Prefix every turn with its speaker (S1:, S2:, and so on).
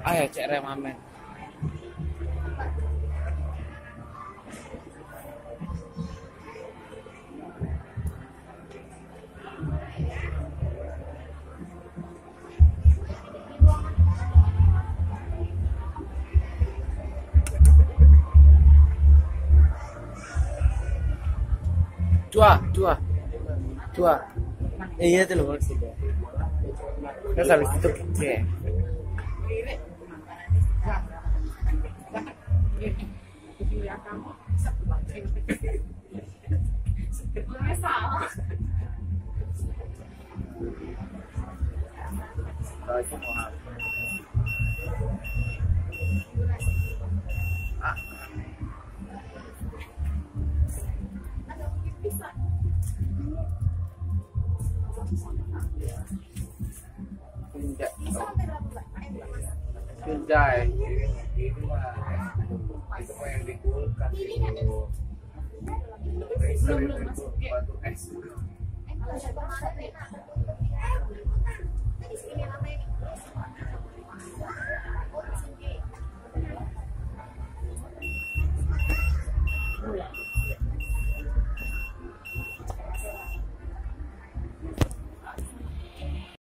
S1: Ayo cek remamen. Dua, dua, dua. Ella te lo va a explicar. No sabes tú qué.
S2: Ah. Hyundai
S1: Hyundai
S2: itu yang digulkan itu batu es
S3: Yeah.